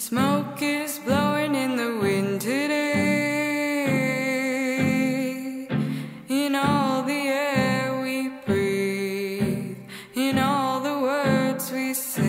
Smoke is blowing in the wind today. In all the air we breathe, in all the words we say.